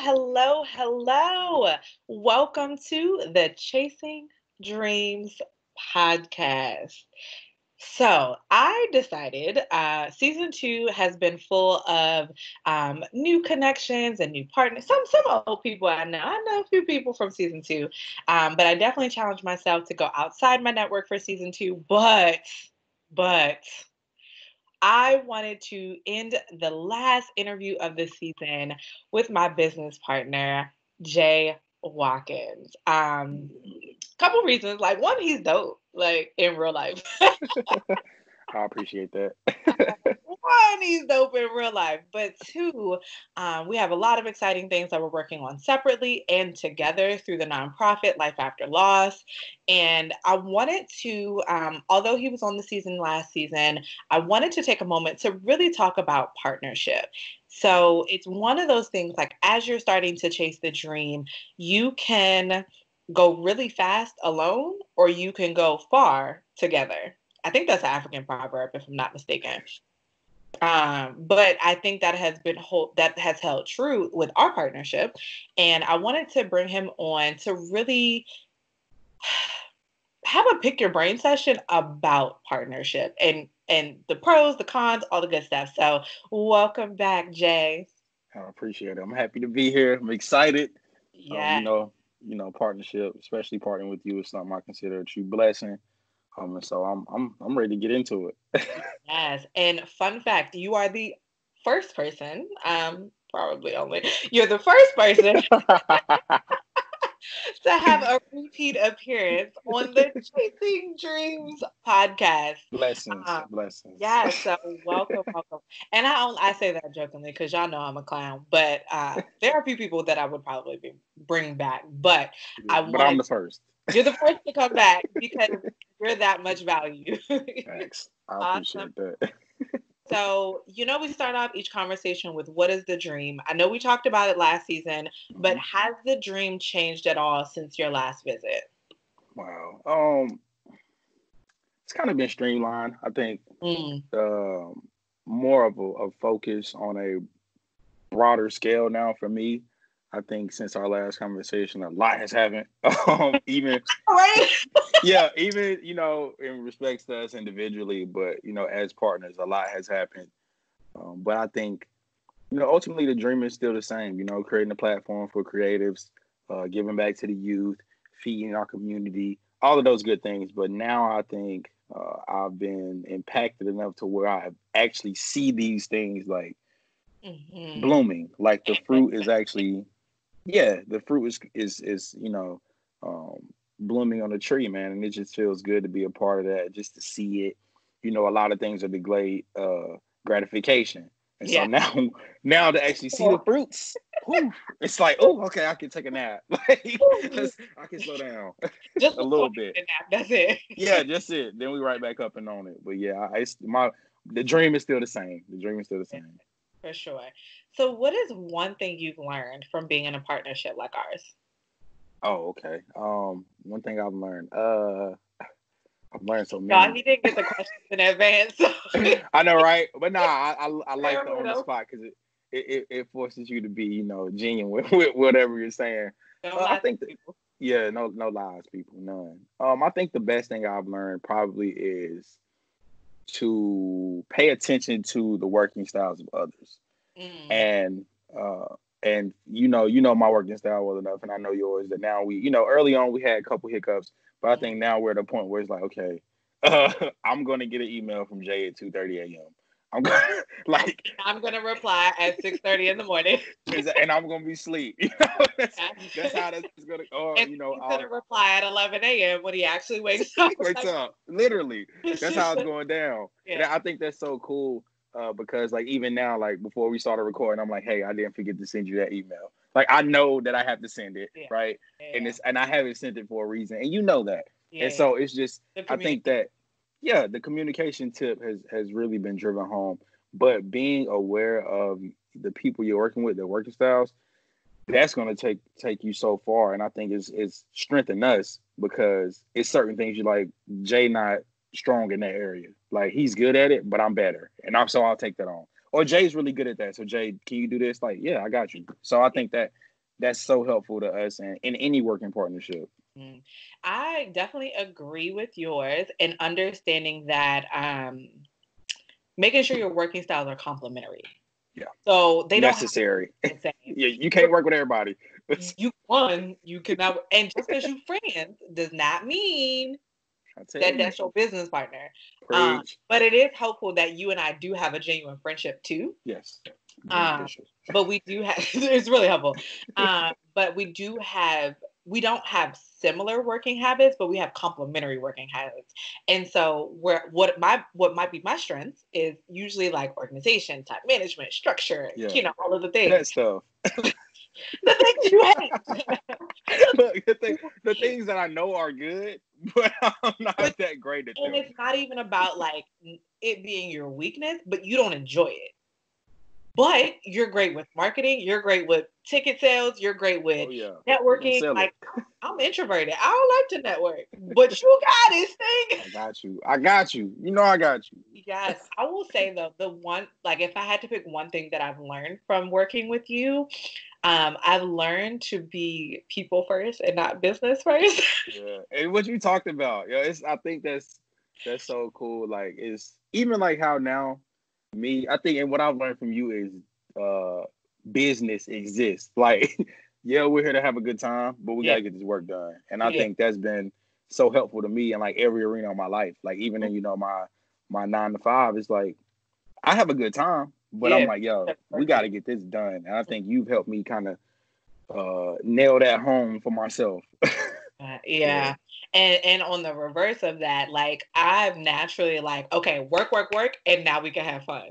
hello, hello. Welcome to the Chasing Dreams podcast. So I decided uh, season two has been full of um, new connections and new partners. Some some old people I know. I know a few people from season two, um, but I definitely challenged myself to go outside my network for season two. But but I wanted to end the last interview of the season with my business partner, Jay Watkins. Um, couple reasons. Like one, he's dope, like in real life. I appreciate that. one, he's dope in real life. But two, um, we have a lot of exciting things that we're working on separately and together through the nonprofit Life After Loss. And I wanted to, um, although he was on the season last season, I wanted to take a moment to really talk about partnership. So it's one of those things like as you're starting to chase the dream, you can go really fast alone or you can go far together. I think that's an African proverb, if I'm not mistaken. Um, but I think that has been hold, that has held true with our partnership, and I wanted to bring him on to really have a pick your brain session about partnership and and the pros, the cons, all the good stuff. So welcome back, Jay. I appreciate it. I'm happy to be here. I'm excited. Yeah. Um, you know, you know, partnership, especially partnering with you, is something I consider a true blessing. Um, so I'm I'm I'm ready to get into it. yes. And fun fact, you are the first person, um, probably only you're the first person to have a repeat appearance on the Chasing Dreams podcast. Blessings, Um, blessings. Yeah, so welcome, welcome. And I I say that jokingly because y'all know I'm a clown, but uh, there are a few people that I would probably be, bring back. But I but I'm the first. you're the first to come back because you're that much value. Thanks. I Awesome. appreciate that. so, you know, we start off each conversation with what is the dream? I know we talked about it last season, but Mhm. has the dream changed at all since your last visit? wow. Um, it's kind of been streamlined. I think Mm, um, more of a, a focus on a broader scale now for me. I think since our last conversation, a lot has happened. Um, even right? yeah, even you know, in respects to us individually, but you know, as partners, a lot has happened. Um, but I think, you know, ultimately the dream is still the same. You know, creating a platform for creatives, uh, giving back to the youth, feeding our community, all of those good things. But now I think uh, I've been impacted enough to where I actually see these things like Mhm. blooming. Like the fruit is actually, yeah, the fruit is is is you know, um, blooming on the tree, man, and it just feels good to be a part of that, just to see it. You know, a lot of things are delayed uh, gratification, and Yeah. so now, now to actually see the fruits, whew, it's like, oh, okay, I can take a nap. Like, I can slow down. Just a little bit. nap, That's it. yeah, just it. Then we right back up and on it. But yeah, I, my the dream is still the same. The dream is still the same. For sure. So, what is one thing you've learned from being in a partnership like ours? Oh, okay. Um, one thing I've learned, uh, I've learned so Y'all, he didn't get the questions in advance. so- I know, right? But nah, I I, I like the on the spot because it, it it forces you to be, you know, genuine with, with whatever you're saying. Uh, I think that- Yeah, no no lies, people, none. Um, I think the best thing I've learned probably is to pay attention to the working styles of others. Mm. and uh and you know you know my working style well enough and i know yours that now we you know early on we had a couple hiccups but i think now we're at a point where it's like okay uh, i'm gonna get an email from jay at 2 30 a.m i'm gonna like I'm gonna reply at 6:30 in the morning. and i'm gonna be asleep you know that's, that's how that's gonna or and you know he's gonna reply at 11 a.m. when he actually wakes up. wakes up literally that's how it's going down. And Yeah. I think that's so cool uh, because like even now, like before we started recording, I'm like, hey, I didn't forget to send you that email. Like I know that I have to send it, Yeah. right? Yeah. And it's and I haven't sent it for a reason, and you know that. Yeah. And so it's just I think that yeah, the communication tip has has really been driven home. But being aware of the people you're working with, their working styles, that's going to take take you so far. And I think it's it's strengthened us because it's certain things you like. Jay not strong in that area. Like he's good at it, but I'm better, and I'm so I'll take that on. Or Jay's really good at that. So Jay, can you do this? Like, yeah, I got you. So I think that that's so helpful to us and in any working partnership. Mm. I definitely agree with yours and understanding that um, making sure your working styles are complementary. Yeah. So they don't necessary. yeah, you can't work with everybody. you one, you cannot, and just because you friends does not mean that you. that's your business partner. Um, but it is helpful that you and I do have a genuine friendship too. Yes. Um, but we do have. it's really helpful. Um, but we do have we don't have similar working habits, but we have complementary working habits. And so where what my what might be my strengths is usually like organization, time management, structure, yeah. you know, all of the things. That stuff. the things you hate. Look, the, thing, the things that I know are good, but I'm not but, that great at and them. it's not even about like it being your weakness, but you don't enjoy it. But you're great with marketing. You're great with ticket sales. You're great with oh, yeah. networking. Like I'm introverted. I don't like to network, but you got this thing. I got you. I got you. You know I got you. Yes, I will say though the one like if I had to pick one thing that I've learned from working with you, um, I've learned to be people first and not business first. yeah, and what you talked about, yeah, it's I think that's that's so cool. Like it's even like how now me, I think, and what I've learned from you is uh business exists. Like, yeah, we're here to have a good time, but we yeah. gotta get this work done. And I yeah. think that's been so helpful to me in like every arena of my life. Like even in, you know, my my nine to five, it's like I have a good time, but yeah. I'm like, yo, we gotta get this done. And I think you've helped me kind of uh nail that home for myself. Uh, yeah. And and on the reverse of that, like I'm naturally like, okay, work, work, work, and now we can have fun.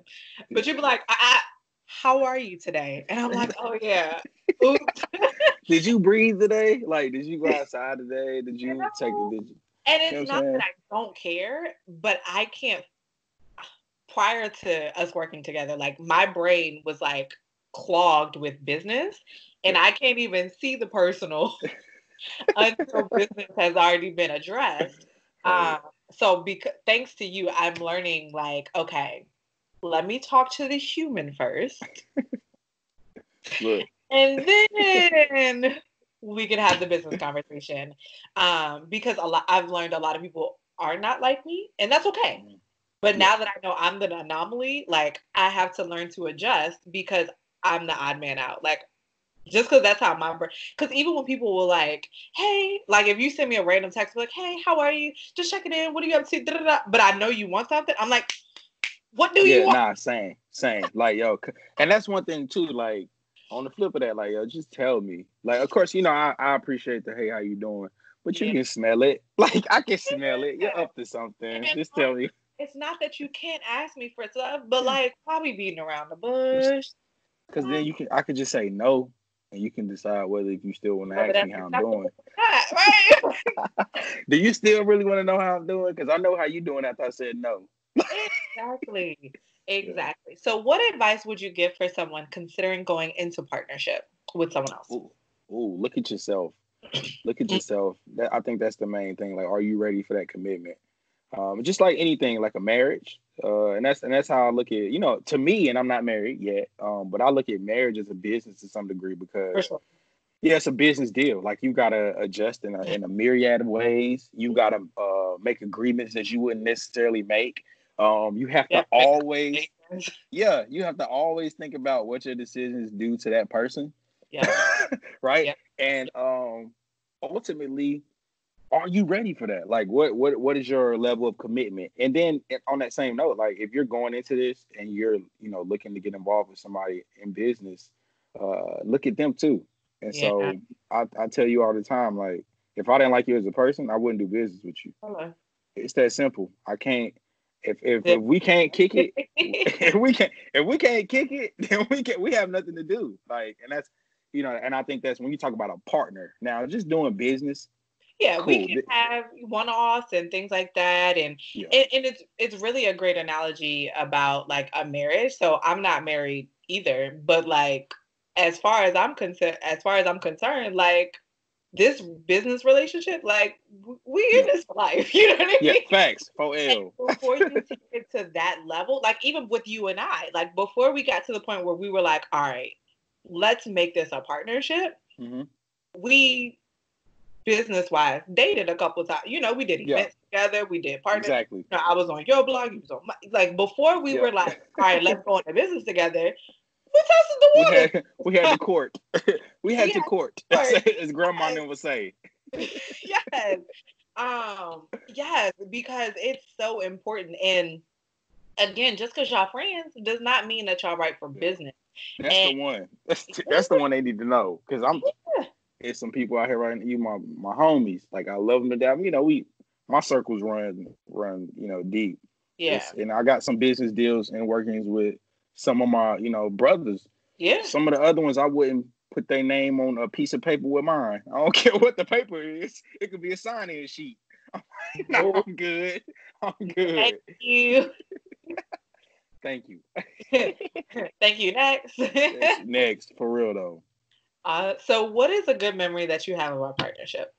But you'd be like, I, I, how are you today? And I'm like, oh yeah. did you breathe today? Like, did you go outside today? Did you, you take it? Did you? And it's you know not that I don't care, but I can't. Prior to us working together, like my brain was like clogged with business, and I can't even see the personal until business has already been addressed. Um, so because thanks to you, I'm learning like, okay, let me talk to the human first. and then we can have the business conversation. Um, because a lot I've learned a lot of people are not like me, and that's okay. Mm-hmm. But now that I know I'm the anomaly, like I have to learn to adjust because I'm the odd man out. Like just because that's how my brain. Because even when people were like, hey, like if you send me a random text, like, hey, how are you? Just checking in. What are you up to? Da-da-da. But I know you want something. I'm like, what do yeah, you want? Nah, same, same. Like yo, and that's one thing too. Like on the flip of that, like yo, just tell me. Like of course, you know, I, I appreciate the hey, how you doing, but you yeah. can smell it. Like I can smell it. You're up to something. Just tell me. It's not that you can't ask me for stuff, but like probably beating around the bush. Because then you can, I could just say no, and you can decide whether if you still want to ask me how I'm doing. right? Do you still really want to know how I'm doing? Because I know how you're doing after I said no. exactly. Exactly. Yeah. So, what advice would you give for someone considering going into partnership with someone else? Ooh, Ooh look at yourself. look at mm-hmm. yourself. That, I think that's the main thing. Like, are you ready for that commitment? Um, just like anything, like a marriage, uh, and that's and that's how I look at you know to me. And I'm not married yet, um, but I look at marriage as a business to some degree because sure. yeah, it's a business deal. Like you gotta adjust in a in a myriad of ways. You gotta uh, make agreements that you wouldn't necessarily make. Um, you have to yeah. always yeah, you have to always think about what your decisions do to that person. Yeah. right. Yeah. And um, ultimately are you ready for that? Like, what what what is your level of commitment? And then on that same note, like if you're going into this and you're you know looking to get involved with somebody in business, uh, look at them too. And yeah. so I, I tell you all the time, like if I didn't like you as a person, I wouldn't do business with you. Hello. It's that simple. I can't. If, if, if we can't kick it, if we can't if we can't kick it, then we can we have nothing to do. Like, and that's you know, and I think that's when you talk about a partner. Now, just doing business, yeah, cool. we can have one-offs and things like that, and, yeah. and and it's it's really a great analogy about like a marriage. So I'm not married either, but like as far as I'm concerned, as far as I'm concerned, like this business relationship, like we in this life, you know what I mean? Yeah, facts. For L. before you take it to that level, like even with you and I, like before we got to the point where we were like, all right, let's make this a partnership. Mm-hmm. We business wise dated a couple times. You know, we did events yeah. together. We did partners. Exactly. You know, I was on your blog. You was on my, like before we yeah. were like, all right, let's go on a business together. We tested the water. We had, we had the court. we had we the court, court. as grandma yes. would say. yes. Um, yes, because it's so important. And again, just because y'all friends does not mean that y'all right for business. That's and, the one. That's, that's the one they need to know. Because I'm yeah. There's some people out here right you my my homies. Like I love them to death. You know, we my circles run run, you know, deep. Yeah. It's, and I got some business deals and workings with some of my, you know, brothers. Yeah. Some of the other ones I wouldn't put their name on a piece of paper with mine. I don't care what the paper is. It could be a sign-in sheet. no, I'm good. I'm good. Thank you. Thank you. Thank you. Next. Next, for real though. Uh, so what is a good memory that you have of our partnership?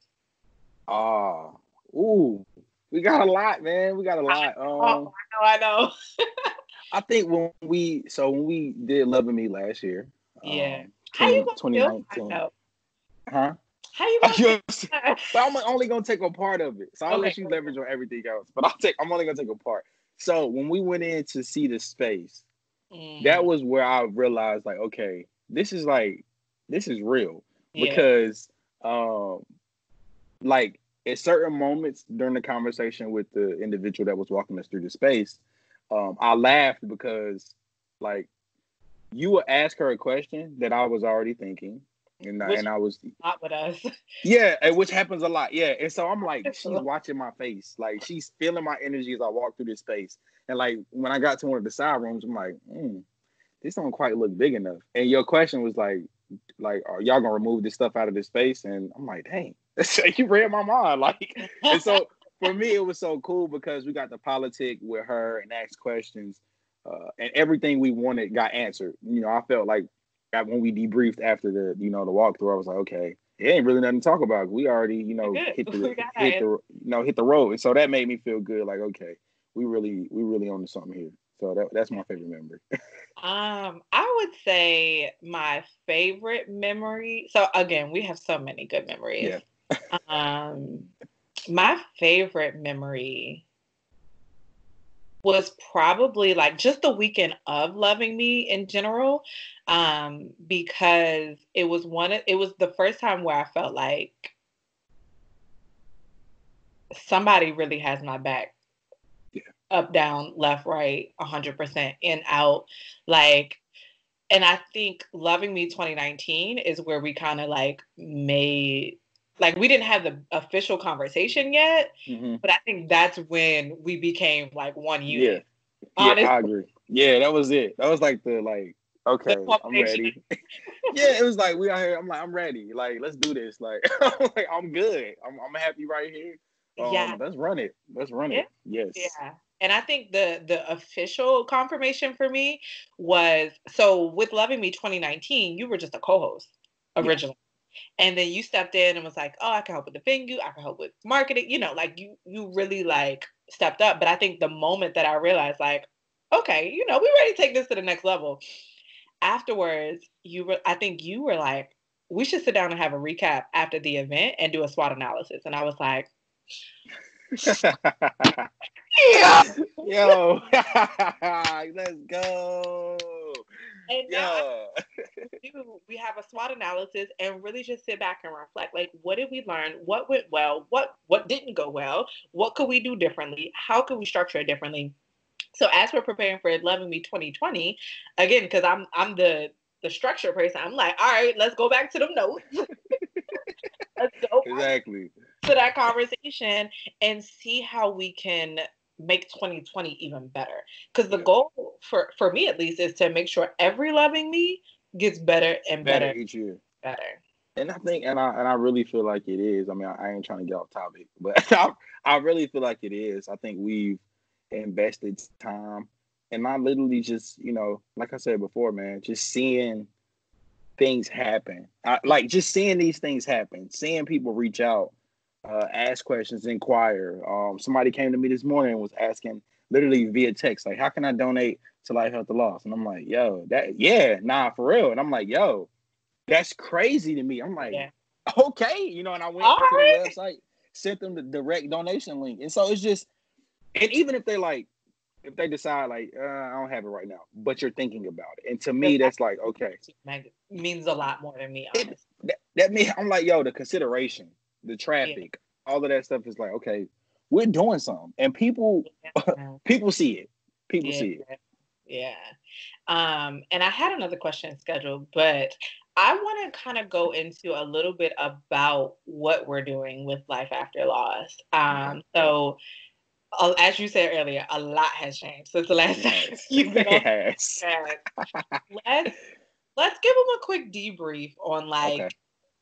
Uh, ooh, we got a lot, man. We got a lot. Um, oh, I know, I know. I think when we so when we did Loving Me last year. Yeah. Um, How you gonna 2019. Huh? How you gonna but I'm only gonna take a part of it. So I'll okay. let you leverage on everything else. But I'll take I'm only gonna take a part. So when we went in to see the space, mm. that was where I realized like, okay, this is like this is real. Yeah. Because um like at certain moments during the conversation with the individual that was walking us through the space, um, I laughed because like you would ask her a question that I was already thinking. And, which, and I was not with us. Yeah, and which happens a lot. Yeah. And so I'm like, she's watching my face. Like she's feeling my energy as I walk through this space. And like when I got to one of the side rooms, I'm like, mm, this don't quite look big enough. And your question was like, like, are y'all gonna remove this stuff out of this space? And I'm like, dang, you read my mind. Like, and so for me, it was so cool because we got the politic with her and asked questions, uh, and everything we wanted got answered. You know, I felt like when we debriefed after the you know the walkthrough, I was like, okay, it ain't really nothing to talk about. We already you know hit the hit the you know hit the road, and so that made me feel good. Like, okay, we really we really on to something here. So that, that's my favorite memory. um, I would say my favorite memory. So again, we have so many good memories. Yeah. um, my favorite memory was probably like just the weekend of loving me in general um because it was one of, it was the first time where i felt like somebody really has my back. Up down left right 100% in out like and i think loving me 2019 is where we kind of like made like we didn't have the official conversation yet, mm-hmm. but I think that's when we became like one unit. Yeah, yeah, I agree. Yeah, that was it. That was like the like okay, I'm ready. yeah, it was like we out here. I'm like I'm ready. Like let's do this. Like I'm like I'm good. I'm I'm happy right here. Um, yeah, let's run it. Let's run yeah. it. Yes. Yeah. And I think the the official confirmation for me was so with Loving Me 2019, you were just a co-host originally. And then you stepped in and was like, "Oh, I can help with the venue. I can help with marketing." You know, like you you really like stepped up. But I think the moment that I realized, like, okay, you know, we ready to take this to the next level. Afterwards, you were, I think you were like, we should sit down and have a recap after the event and do a SWOT analysis. And I was like, yeah. Yo, let's go. And yeah. now we have a SWOT analysis and really just sit back and reflect. Like, what did we learn? What went well? What what didn't go well? What could we do differently? How could we structure it differently? So as we're preparing for Loving Me 2020, again, because I'm I'm the the structure person, I'm like, all right, let's go back to them notes. let's go exactly to that conversation and see how we can make 2020 even better. Because the goal for for me at least is to make sure every loving me gets better and better, better each year. better. And i think and i and i really feel like it is. I mean i, I ain't trying to get off topic but I, I really feel like it is. I think we've invested time and i literally just you know like i said before man just seeing things happen. I, like just seeing these things happen seeing people reach out uh, ask questions, inquire. Um, somebody came to me this morning and was asking literally via text, like, how can I donate to Life After Loss? And I'm like, yo, that yeah, nah, for real. And I'm like, yo, That's crazy to me. I'm like, Yeah. okay, you know, and I went All to right. the website, sent them the direct donation link, and so it's just, and even if they like, if they decide like, uh, I don't have it right now, but you're thinking about it, and to me, that's like, okay, means a lot more than me, It- that, that means I'm like, yo, the consideration, the traffic, all of that stuff is like, okay, we're doing something, and people, Yeah. people see it, people Yeah. see it. Yeah. Um, and I had another question scheduled, but I want to kind of go into a little bit about what we're doing with Life After Loss. Um, so, uh, as you said earlier, a lot has changed since the last time you've been on Yes. Let's let's give them a quick debrief on like Okay.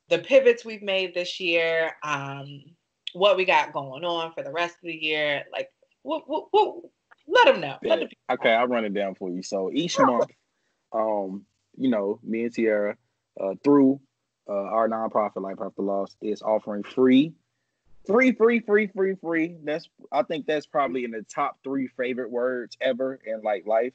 The pivots we've made this year, um, what we got going on for the rest of the year. Like, let them know. Let the Bet. people Okay, I'll run it down for you. So each month, um, you know, me and Tiara, uh, through uh, our nonprofit Life After Loss, is offering free, free, free, free, free, free. That's I think that's probably in the top three favorite words ever in like life,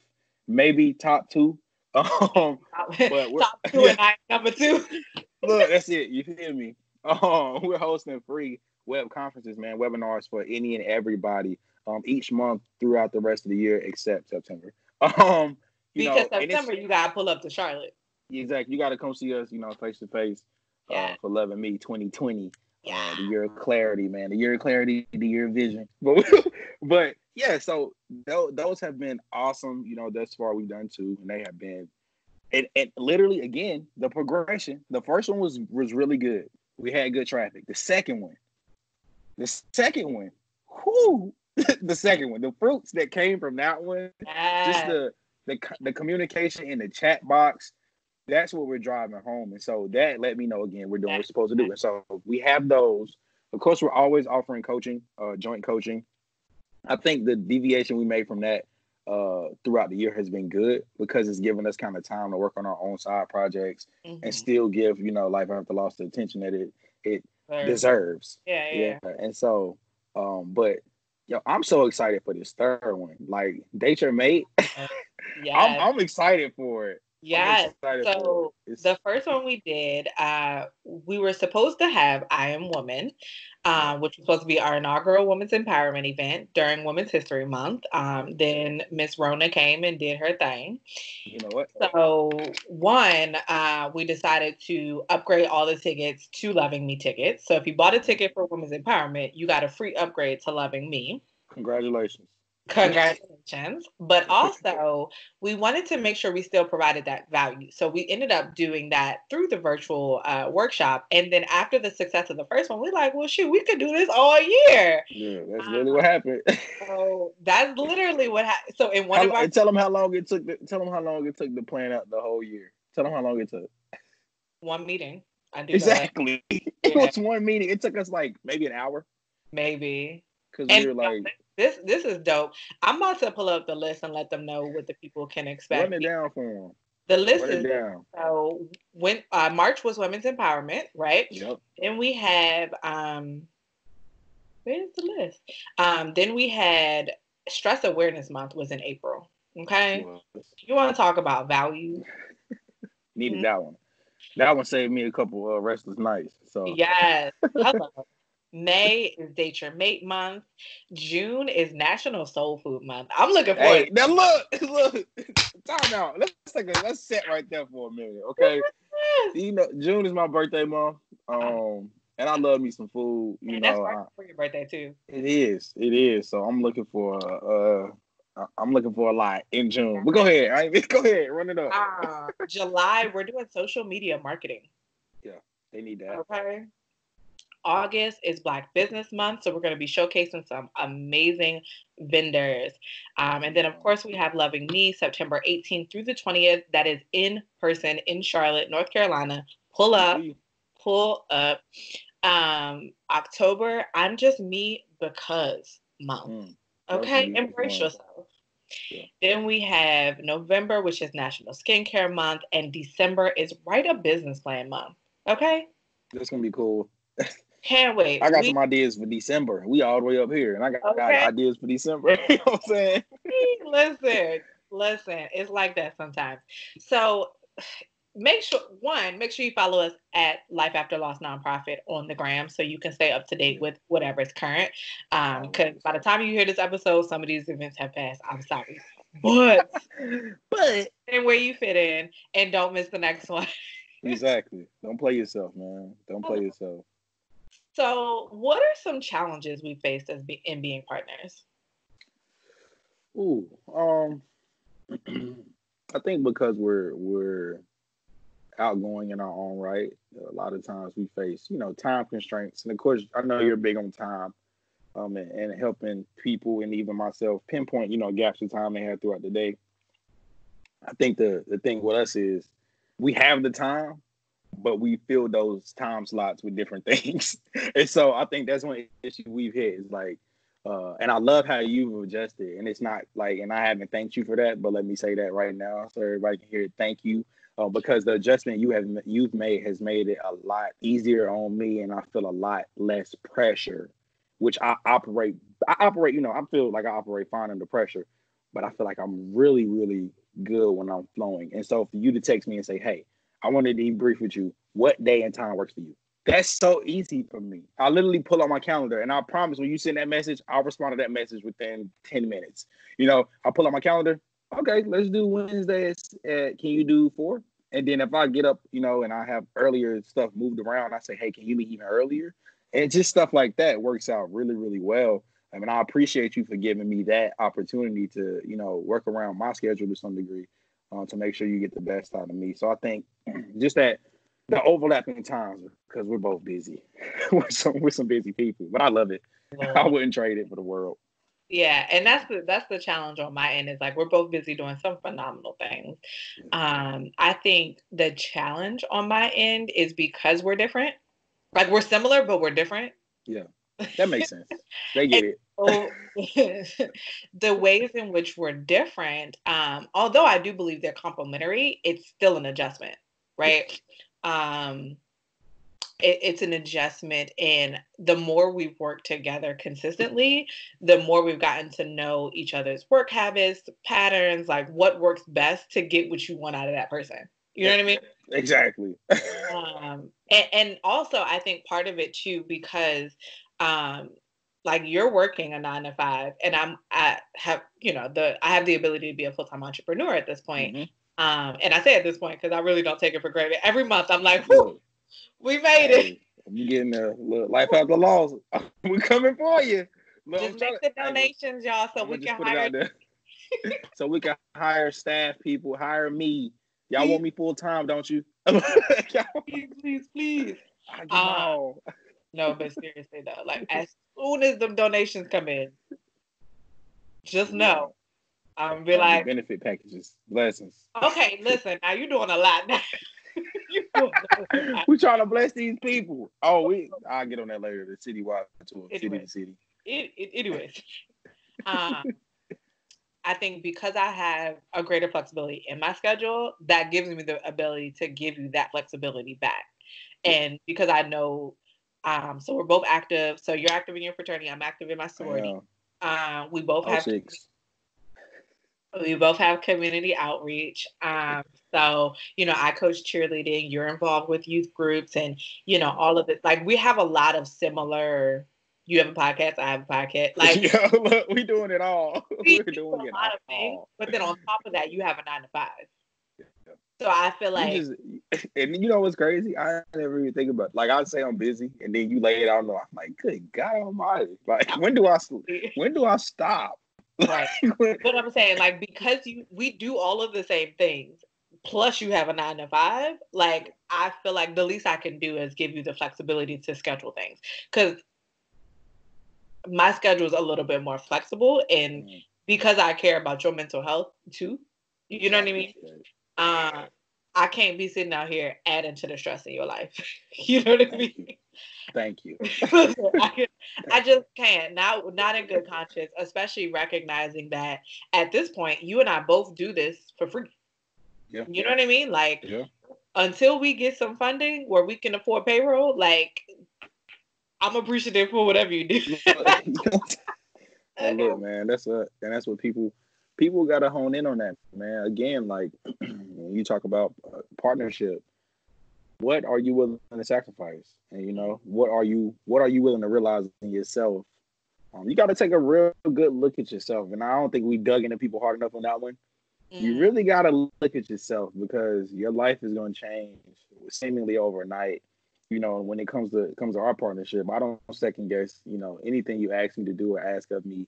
maybe top two. Um, But we're- top two and I number two. look, that's it. You feel me? Um, we're hosting free web conferences, man, webinars for any and everybody. Um, each month throughout the rest of the year except September. Um, you because know, September you gotta pull up to Charlotte. Exactly. You got to come see us, you know, face to face Yeah. for loving Me 2020. Uh, the year of clarity, man. The year of clarity, the year of vision. But, but yeah, so those, those have been awesome. You know, thus far we've done two, and they have been, and, and literally again, the progression. The first one was was really good. We had good traffic. The second one, the second one, whoo, the second one, the fruits that came from that one just the the the communication in the chat box. That's what we're driving home, and so that let me know again we're doing what we're supposed to do. And so we have those. Of course, we're always offering coaching, uh, joint coaching. I think the deviation we made from that uh, throughout the year has been good because it's given us kind of time to work on our own side projects and Mhm. still give you know life after loss the attention that it it deserves. Yeah, yeah. Yeah, and so, um, but yo, I'm so excited for this third one. Like, date your mate. yeah, I'm, I'm excited for it. Yes. So the first one we did, uh, we were supposed to have I Am Woman, uh, which was supposed to be our inaugural Women's Empowerment event during Women's History Month. Um, then Miss Rona came and did her thing. you know what? So one, uh, we decided to upgrade all the tickets to Loving Me tickets. So if you bought a ticket for Women's Empowerment, you got a free upgrade to Loving Me. Congratulations. Congratulations. But also, we wanted to make sure we still provided that value. So we ended up doing that through the virtual uh, workshop. And then after the success of the first one, we're like, well, shoot, we could do this all year. Yeah, that's really what happened. So that's literally what happened. So in one How, of our tell them how long it took. To, tell them how long it took to plan out the whole year. Tell them how long it took. one meeting, I do that. Exactly. It Yeah. was one meeting. It took us like maybe an hour Maybe. Because And we were like This this is dope. I'm about to pull up the list and let them know what the people can expect. run it down for them. The list is down. so when uh, March was Women's Empowerment, right? Yep. Then we have um where's the list? Um then we had Stress Awareness Month was in April. Okay. You want to talk about value? Needed Mhm. that one. That one saved me a couple uh, restless nights. So Yes. Hello. May is Date Your Mate Month. June is National Soul Food Month. I'm looking for Hey, it. now look, look, time out. Let's take a let's sit right there for a minute, okay? You know, June is my birthday month, um, and I love me some food. You And that's know, right I, for your birthday too. it is, it is. So I'm looking for, uh, uh, I'm looking for a lot in June. But go ahead, I go ahead, run it up. Uh, July, we're doing social media marketing. Yeah, they need that. Okay. August is Black Business Month, so we're going to be showcasing some amazing vendors. Um, and then, of course, we have Loving Me September 18th through the 20th. That is in person in Charlotte, North Carolina. Pull up, pull up. Um, October, I'm just me because month. Mm, Okay, embrace yourself. Yeah. Then we have November, which is National Skincare Month, and December is Write a Business Plan Month. Okay, That's gonna be cool. can't wait. I got We- some ideas for December. We all the way up here, and I got, got ideas for December. you know what I'm saying? listen, listen, it's like that sometimes. So make sure one, make sure you follow us at Life After Loss Nonprofit on the gram so you can stay up to date with whatever is current. Um, because by the time you hear this episode, some of these events have passed. I'm sorry. But but and where you fit in and don't miss the next one. exactly. Don't play yourself, man. Don't play yourself. So, what are some challenges we faced as be- in being partners? Ooh, um, I think because we're we're outgoing in our own right, a lot of times we face you know time constraints, and of course I know you're big on time, um, and, and helping people and even myself pinpoint you know gaps of time they have throughout the day. I think the the thing with us is we have the time, but we fill those time slots with different things. and so I think that's one issue we've hit is like, uh, and I love how you've adjusted. And it's not like, and I haven't thanked you for that, but let me say that right now so everybody can hear it. Thank you. Uh, because the adjustment you have you've made has made it a lot easier on me, and I feel a lot less pressure, which I operate. I operate, you know, I feel like I operate fine under pressure, but I feel like I'm really, really good when I'm flowing. And so for you to text me and say, "Hey, I wanted to debrief with you. What day and time works for you? That's so easy for me. I literally pull out my calendar and I promise when you send that message, I'll respond to that message within 10 minutes. You know, I pull out my calendar. Okay, let's do Wednesdays. At, can you do four? And then if I get up, you know, and I have earlier stuff moved around, I say, hey, can you meet even earlier? And just stuff like that works out really, really well. I mean, I appreciate you for giving me that opportunity to, you know, work around my schedule to some degree uh, to make sure you get the best out of me. So I think just that the overlapping times because we're both busy. we're some we're some busy people, but I love it. I wouldn't trade it for the world. Yeah, and that's the that's the challenge on my end is like we're both busy doing some phenomenal things. Um, I think the challenge on my end is because we're different. Like we're similar, but we're different. Yeah, that makes sense. They get it. So, the ways in which we're different, um, although I do believe they're complementary, it's still an adjustment, right? Um, it, it's an adjustment, and the more we've worked together consistently, the more we've gotten to know each other's work habits, patterns, like what works best to get what you want out of that person. You know what I mean? Exactly. um, and, and, also, I think part of it too, because um, like you're working a nine to five, and I'm I have you know the I have the ability to be a full time entrepreneur at this point. Mm-hmm. Um, and I say at this point because I really don't take it for granted. Every month I'm like, we made it. You getting the life after loss. we're coming for you. Look, Just make the donations, y'all, so we can hire. so we can hire staff people, hire me. Y'all want me full time, don't you? please, please, please. Uh, no, but seriously though, like as soon as the donations come in, just know I'm be like benefit packages, blessings. Okay, listen, now you're doing a lot now. we trying to bless these people. Oh, we I'll get on that later. The citywide tour, anyway, city to city. It, it, anyways, um, I think because I have a greater flexibility in my schedule, that gives me the ability to give you that flexibility back. And because I know, um, so we're both active. So you're active in your fraternity. I'm active in my sorority. Um, we both oh, have. Six. We both have community outreach. Um, so, you know, I coach cheerleading, you're involved with youth groups and, you know, all of it. Like we have a lot of similar you have a podcast, I have a podcast. Like yeah, look, we doing it all. We are doing a it all. Things, but then on top of that, you have a nine to five. So I feel like, just, and you know what's crazy? I never even think about. Like I say, I'm busy, and then you lay it out. I'm like, good God Almighty! Like when do I when do I stop? Right. but I'm saying, like, because you we do all of the same things, plus you have a nine to five, like I feel like the least I can do is give you the flexibility to schedule things. Cause my schedule is a little bit more flexible and mm. because I care about your mental health too, you know what I mean? Uh, I can't be sitting out here adding to the stress in your life. you know what I mean? Thank you. I, I, just can't. Not not in good conscience, especially recognizing that at this point, you and I both do this for free. Yeah. You know what I mean? Like yeah. until we get some funding where we can afford payroll, like I'm appreciative for whatever you do. well, look, man, that's what and that's what people people gotta hone in on that, man. Again, like when you talk about uh, partnership, what are you willing to sacrifice? And you know, what are you what are you willing to realize in yourself? Um, you got to take a real good look at yourself, and I don't think we dug into people hard enough on that one. Mm. You really got to look at yourself because your life is going to change seemingly overnight. You know, when it comes to comes to our partnership, I don't second guess. You know, anything you ask me to do or ask of me,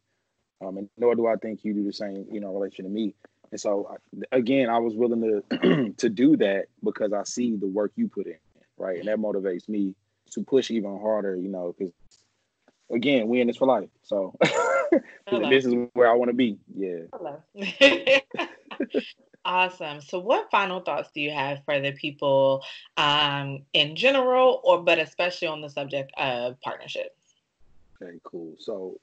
um, and nor do I think you do the same. You know, in relation to me. And so, again, I was willing to to do that because I see the work you put in, right, and that motivates me to push even harder. You know, because again, we in this for life. So this is where I want to be. Yeah. awesome. So what final thoughts do you have for the people um, in general or but especially on the subject of partnership? Okay, cool. So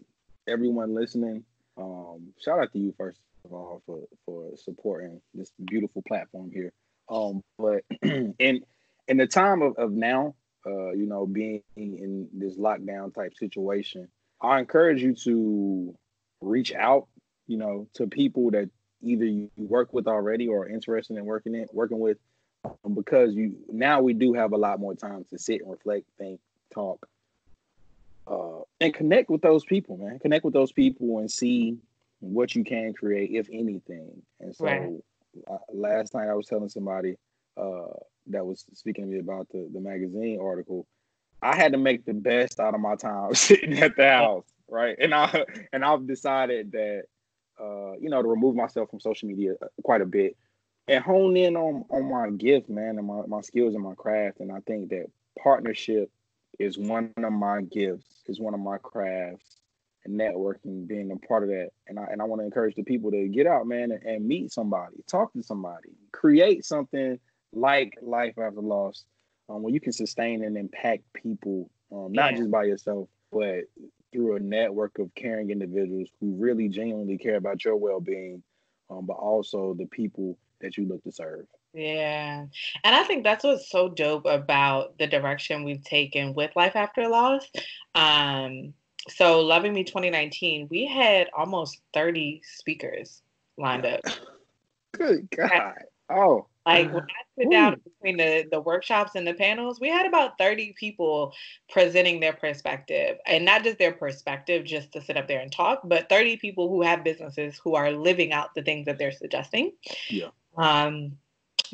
everyone listening, um, shout out to you first all for for supporting this beautiful platform here. Um, but in in the time of, of now, uh, you know, being in this lockdown type situation, I encourage you to reach out, you know, to people that either you work with already or are interested in working in working with, um, because you now we do have a lot more time to sit and reflect, think, talk, uh, and connect with those people, man. Connect with those people and see what you can create, if anything. And so, right. uh, last night I was telling somebody. Uh, that was speaking to me about the, the magazine article, I had to make the best out of my time sitting at the house, right? And I and I've decided that uh, you know to remove myself from social media uh, quite a bit and hone in on on my gift, man, and my, my skills and my craft. And I think that partnership is one of my gifts, is one of my crafts, and networking being a part of that. And I and I want to encourage the people to get out, man, and, and meet somebody, talk to somebody, create something like life after loss, um, where you can sustain and impact people, um, not yeah. just by yourself, but through a network of caring individuals who really genuinely care about your well-being, um, but also the people that you look to serve. Yeah. And I think that's what's so dope about the direction we've taken with Life After Loss. Um, so Loving Me 2019, we had almost 30 speakers lined up. Good God. Oh. Like when I sit down between the, the workshops and the panels, we had about 30 people presenting their perspective and not just their perspective just to sit up there and talk, but 30 people who have businesses who are living out the things that they're suggesting. Yeah. Um,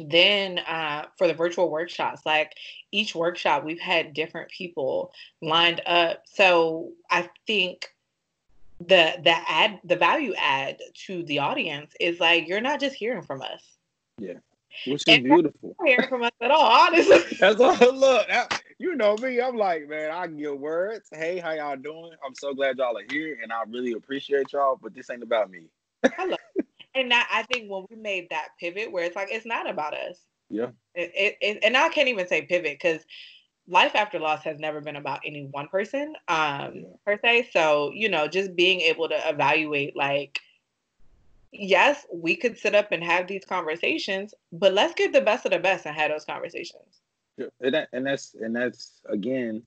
then uh, for the virtual workshops, like each workshop, we've had different people lined up. So I think the the add the value add to the audience is like you're not just hearing from us. Yeah which is beautiful. Hear from us at all, honestly. That's all. Look, you know me. I'm like, man, I give get words. Hey, how y'all doing? I'm so glad y'all are here, and I really appreciate y'all. But this ain't about me. Hello. And that, I think when we made that pivot, where it's like it's not about us. Yeah. It, it, it and I can't even say pivot because life after loss has never been about any one person um yeah. per se so you know just being able to evaluate like yes, we could sit up and have these conversations, but let's get the best of the best and have those conversations. Yeah, and, that, and that's and that's again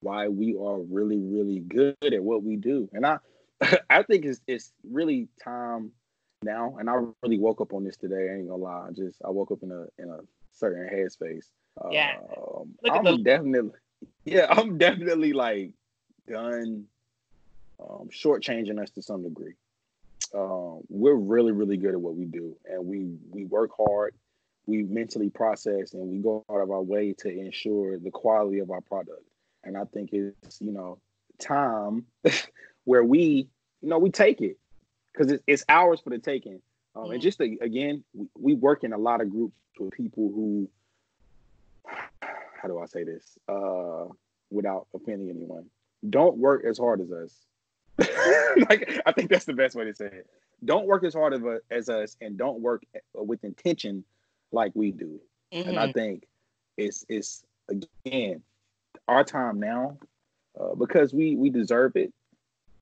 why we are really really good at what we do. And I I think it's it's really time now. And I really woke up on this today. I ain't gonna lie. I just I woke up in a in a certain headspace. Yeah. Um, I'm definitely yeah, I'm definitely like done um shortchanging us to some degree um, we're really really good at what we do and we we work hard we mentally process and we go out of our way to ensure the quality of our product and i think it's you know time where we you know we take it because it's, it's ours for the taking um, and just to, again we, we work in a lot of groups with people who how do i say this uh, without offending anyone don't work as hard as us like I think that's the best way to say it. Don't work as hard as, as us, and don't work with intention like we do. Mm-hmm. And I mm-hmm. think it's it's again our time now uh, because we we deserve it,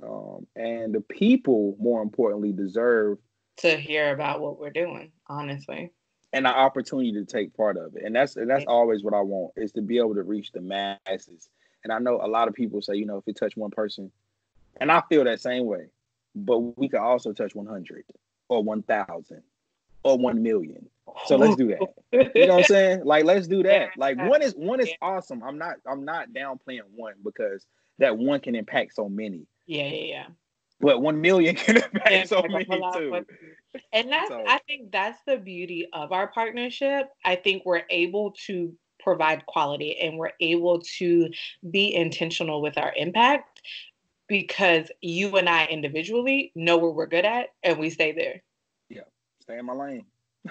um, and the people more importantly deserve to hear about what we're doing. Honestly, and the opportunity to take part of it, and that's and that's always what I want is to be able to reach the masses. And I know a lot of people say, you know, if it touch one person, and I feel that same way. But we could also touch 100 or 1,000 or 1 million. So let's do that. You know what I'm saying? Like let's do that. Like one is one is awesome. I'm not I'm not downplaying one because that one can impact so many. Yeah, yeah, yeah. But one million can impact yeah, so many too. And that's so. I think that's the beauty of our partnership. I think we're able to provide quality and we're able to be intentional with our impact because you and I individually know where we're good at and we stay there. Yeah, stay in my lane.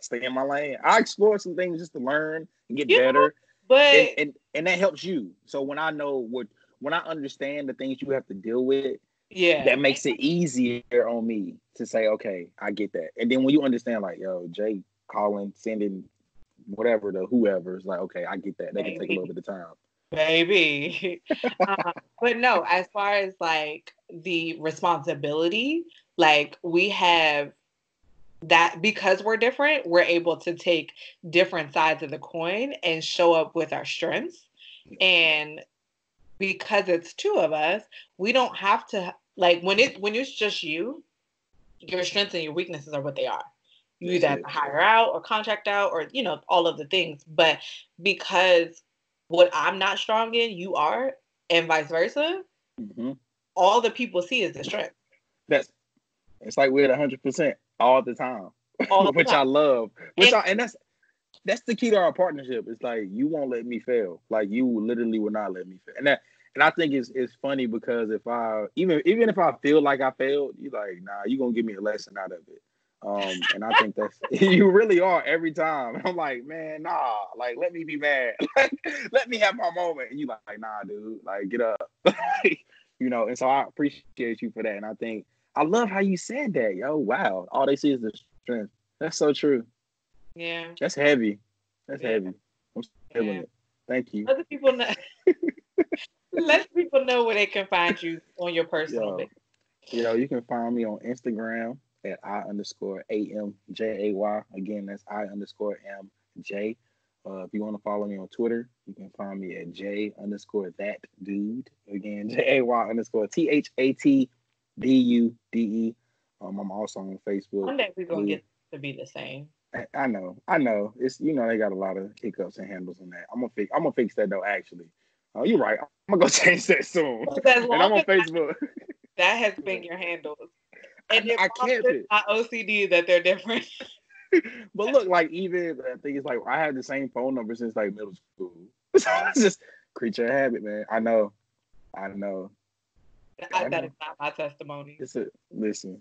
stay in my lane. I explore some things just to learn and get yeah, better. But and, and, and that helps you. So when I know what when I understand the things you have to deal with, yeah, that makes it easier on me to say, okay, I get that. And then when you understand, like, yo, Jay calling, sending whatever to whoever, it's like, okay, I get that. That can take a little bit of time. Maybe. uh, but no, as far as like the responsibility, like we have that because we're different, we're able to take different sides of the coin and show up with our strengths. And because it's two of us, we don't have to like when it when it's just you, your strengths and your weaknesses are what they are. You either hire out or contract out or you know all of the things. But because what I'm not strong in, you are, and vice versa. Mm-hmm. All the people see is the strength. That's it's like we're at hundred percent all the time, all the which time. I love. Which and, I, and that's that's the key to our partnership. It's like you won't let me fail. Like you literally will not let me fail. And that and I think it's it's funny because if I even even if I feel like I failed, you're like, nah, you're gonna give me a lesson out of it. Um, and I think that's you really are every time. I'm like, man, nah, like let me be mad. let me have my moment. And you like, nah, dude, like get up. you know, and so I appreciate you for that. And I think I love how you said that, yo. Wow. All they see is the strength. That's so true. Yeah. That's heavy. That's yeah. heavy. I'm feeling yeah. it. Thank you. Other people know let people know where they can find you on your personal Yo, you know, you can find me on Instagram at I underscore A M J A Y. Again, that's I underscore M J. Uh, if you want to follow me on Twitter, you can find me at J underscore that dude. Again, J A Y underscore T H A T D U D E. Um, I'm also on Facebook. One day we're gonna get to be the same. I know, I know. It's you know they got a lot of hiccups and handles on that. I'm gonna fix. I'm gonna fix that though. Actually, oh, you're right. I'm gonna go change that soon. and I'm on Facebook. That has been your handles. And I, I can't. Not OCD that they're different. but look, like even I think it's like I had the same phone number since like middle school. so it's just creature of habit, man. I know. I know. I, that is not my testimony. It's a listen.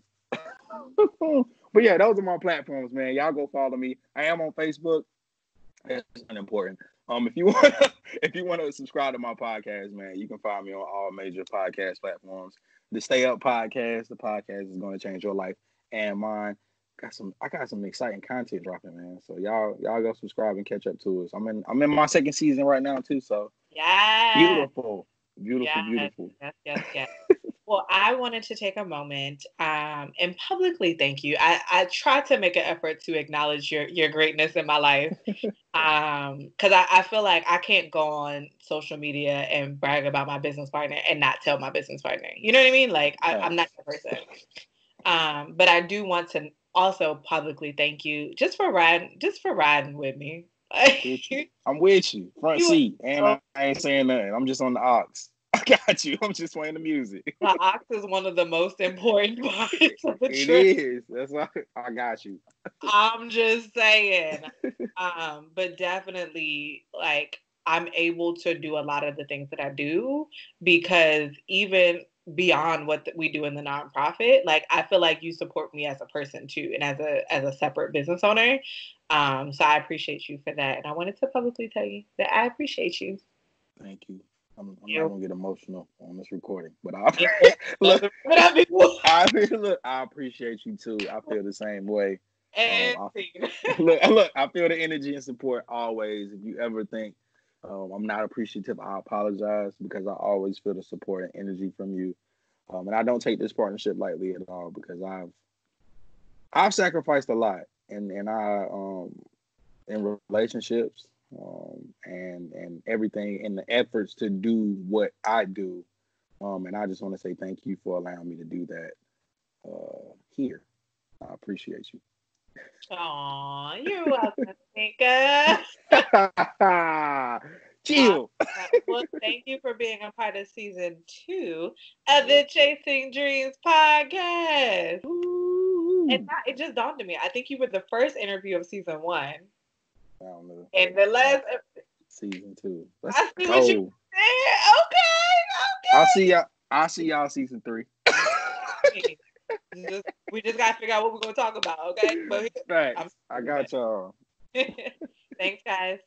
But yeah, those are my platforms, man. Y'all go follow me. I am on Facebook. That's unimportant. Um, if you want, if you want to subscribe to my podcast, man, you can find me on all major podcast platforms. The Stay Up podcast, the podcast is going to change your life and mine. Got some, I got some exciting content dropping, man. So y'all, y'all go subscribe and catch up to us. I'm in, I'm in my second season right now too. So yeah, beautiful, beautiful, yes, beautiful. Yes, yes, yes. Well, I wanted to take a moment um, and publicly thank you. I, I try to make an effort to acknowledge your, your greatness in my life because um, I, I feel like I can't go on social media and brag about my business partner and not tell my business partner. You know what I mean? Like, I, am not that person. Um, but I do want to also publicly thank you just for riding, just for riding with me. I'm with you, front seat, and I, I ain't saying nothing. I'm just on the aux. I got you. I'm just playing the music. The aux is one of the most important parts of the it trip. It is. That's why I got you. I'm just saying. Um, but definitely like I'm able to do a lot of the things that I do because even beyond what we do in the nonprofit, like I feel like you support me as a person too and as a as a separate business owner. Um, so I appreciate you for that. And I wanted to publicly tell you that I appreciate you. Thank you. I'm, I'm not gonna get emotional on this recording, but I look, I, look, I appreciate you too. I feel the same way. Um, I, look, look, I feel the energy and support always. If you ever think um, I'm not appreciative, I apologize because I always feel the support and energy from you. Um, and I don't take this partnership lightly at all because I've I've sacrificed a lot and and I um in relationships um, and and everything and the efforts to do what I do. Um, and I just want to say thank you for allowing me to do that uh, here. I appreciate you. Aw, you're welcome, Nika. Chill. Uh, well, thank you for being a part of season two of the Chasing Dreams podcast. And now it just dawned on me. I think you were the first interview of season one. I don't know. And the last Season two. Let's I see go. what you said. Okay, I'll see y'all. I'll see y'all season three. Just- we just gotta figure out what we're gonna talk about, okay? But Facts. I got y'all. thanks, guys.